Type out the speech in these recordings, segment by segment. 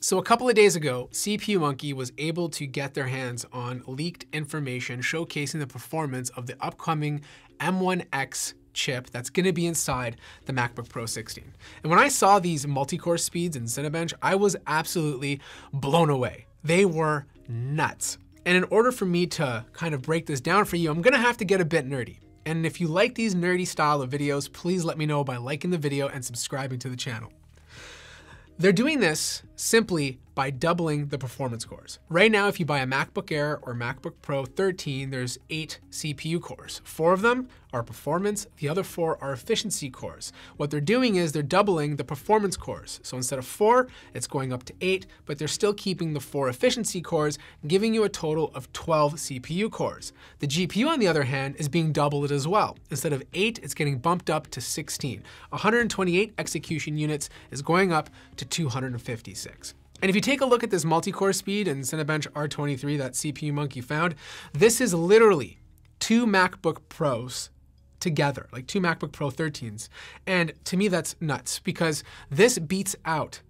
So a couple of days ago, CPU Monkey was able to get their hands on leaked information showcasing the performance of the upcoming M1X chip that's gonna be inside the MacBook Pro 16. And when I saw these multi-core speeds in Cinebench, I was absolutely blown away. They were nuts. And in order for me to kind of break this down for you, I'm gonna have to get a bit nerdy. And if you like these nerdy style of videos, please let me know by liking the video and subscribing to the channel. They're doing this simply by doubling the performance cores. Right now, if you buy a MacBook Air or MacBook Pro 13, there's eight CPU cores. Four of them are performance, the other four are efficiency cores. What they're doing is they're doubling the performance cores. So instead of four, it's going up to eight, but they're still keeping the four efficiency cores, giving you a total of 12 CPU cores. The GPU, on the other hand, is being doubled as well. Instead of eight, it's getting bumped up to 16. 128 execution units is going up to 256. And if you take a look at this multi-core speed in Cinebench R23 that CPU Monkey found, this is literally two MacBook Pros together, like two MacBook Pro 13s. And to me, that's nuts because this beats out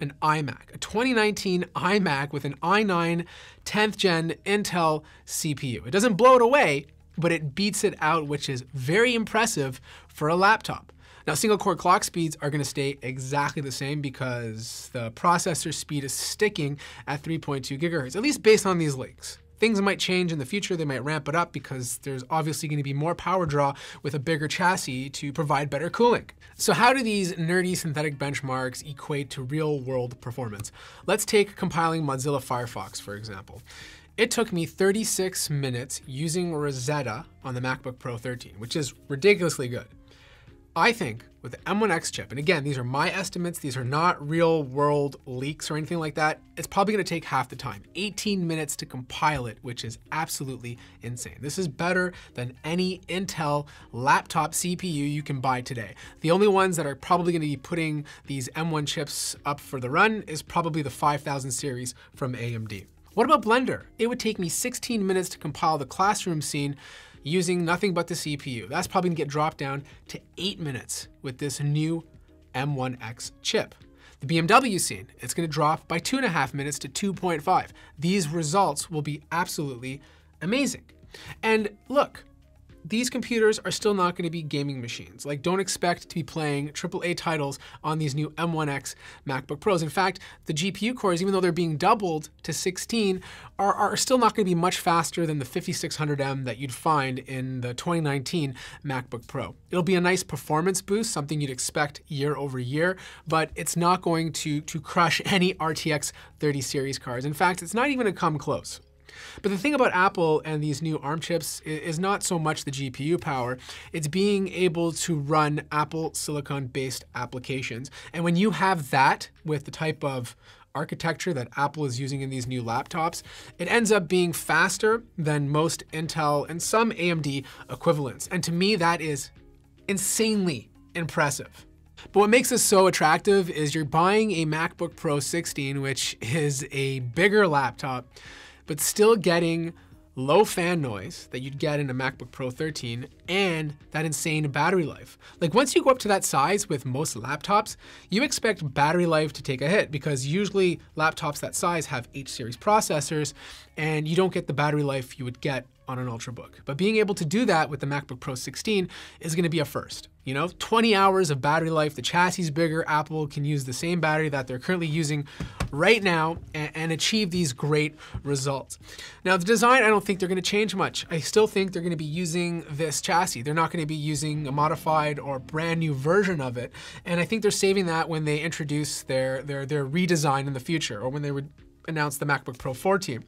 an iMac, a 2019 iMac with an i9 10th gen Intel CPU. It doesn't blow it away, but it beats it out, which is very impressive for a laptop. Now, single core clock speeds are gonna stay exactly the same because the processor speed is sticking at 3.2 gigahertz, at least based on these leaks. Things might change in the future. They might ramp it up because there's obviously going to be more power draw with a bigger chassis to provide better cooling. So how do these nerdy synthetic benchmarks equate to real world performance? Let's take compiling Mozilla Firefox, for example. It took me 36 minutes using Rosetta on the MacBook Pro 13, which is ridiculously good. I think with the M1X chip, and again, these are my estimates, these are not real world leaks or anything like that, it's probably gonna take half the time, 18 minutes to compile it, which is absolutely insane. This is better than any Intel laptop CPU you can buy today. The only ones that are probably gonna be putting these M1 chips up for the run is probably the 5000 series from AMD. What about Blender? It would take me 16 minutes to compile the classroom scene using nothing but the CPU. That's probably gonna get dropped down to eight minutes with this new M1X chip. The BMW scene, it's gonna drop by two and a half minutes to 2.5. These results will be absolutely amazing. And look, these computers are still not going to be gaming machines. Like, don't expect to be playing AAA titles on these new M1X MacBook Pros. In fact, the GPU cores, even though they're being doubled to 16, are, are still not going to be much faster than the 5600M that you'd find in the 2019 MacBook Pro. It'll be a nice performance boost, something you'd expect year over year, but it's not going to, to crush any RTX 30 series cards. In fact, it's not even going to come close. But the thing about Apple and these new ARM chips is not so much the GPU power, it's being able to run Apple silicon based applications. And when you have that with the type of architecture that Apple is using in these new laptops, it ends up being faster than most Intel and some AMD equivalents. And to me, that is insanely impressive. But what makes this so attractive is you're buying a MacBook Pro 16, which is a bigger laptop but still getting low fan noise that you'd get in a MacBook Pro 13 and that insane battery life. Like once you go up to that size with most laptops, you expect battery life to take a hit because usually laptops that size have H series processors and you don't get the battery life you would get on an Ultrabook. But being able to do that with the MacBook Pro 16 is gonna be a first. You know, 20 hours of battery life, the chassis is bigger, Apple can use the same battery that they're currently using right now and, and achieve these great results. Now the design, I don't think they're gonna change much. I still think they're gonna be using this chassis. They're not gonna be using a modified or brand new version of it. And I think they're saving that when they introduce their, their, their redesign in the future or when they would announced the MacBook Pro 14.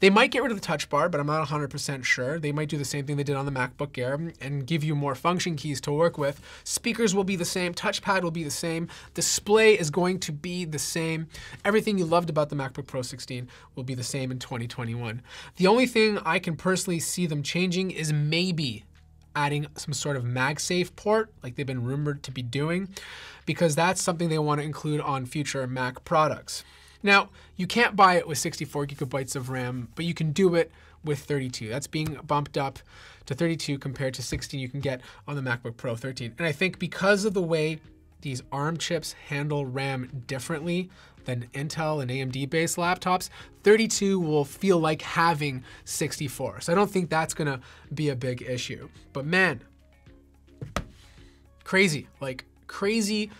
They might get rid of the touch bar, but I'm not 100% sure. They might do the same thing they did on the MacBook Air and give you more function keys to work with. Speakers will be the same, touchpad will be the same, display is going to be the same. Everything you loved about the MacBook Pro 16 will be the same in 2021. The only thing I can personally see them changing is maybe adding some sort of MagSafe port, like they've been rumored to be doing, because that's something they want to include on future Mac products. Now, you can't buy it with 64 gigabytes of RAM, but you can do it with 32. That's being bumped up to 32 compared to 16 you can get on the MacBook Pro 13. And I think because of the way these ARM chips handle RAM differently than Intel and AMD based laptops, 32 will feel like having 64. So I don't think that's gonna be a big issue. But man, crazy, like crazy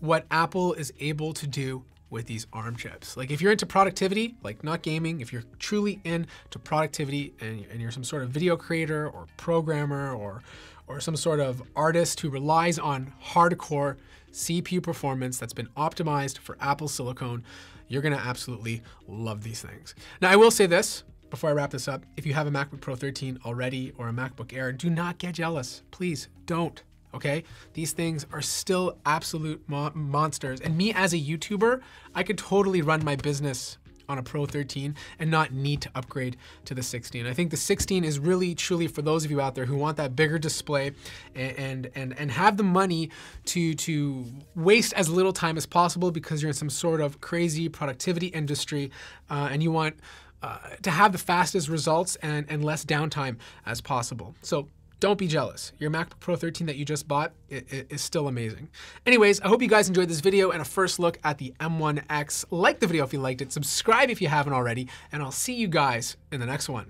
what Apple is able to do with these ARM chips. Like if you're into productivity, like not gaming, if you're truly into productivity and, and you're some sort of video creator or programmer or or some sort of artist who relies on hardcore CPU performance that's been optimized for Apple silicon, you're gonna absolutely love these things. Now I will say this, before I wrap this up, if you have a MacBook Pro 13 already or a MacBook Air, do not get jealous. Please don't okay? These things are still absolute mo monsters. And me as a YouTuber, I could totally run my business on a Pro 13 and not need to upgrade to the 16. I think the 16 is really truly for those of you out there who want that bigger display and and and, have the money to to waste as little time as possible because you're in some sort of crazy productivity industry uh, and you want uh, to have the fastest results and, and less downtime as possible. So don't be jealous. Your MacBook Pro 13 that you just bought is still amazing. Anyways, I hope you guys enjoyed this video and a first look at the M1X. Like the video if you liked it, subscribe if you haven't already, and I'll see you guys in the next one.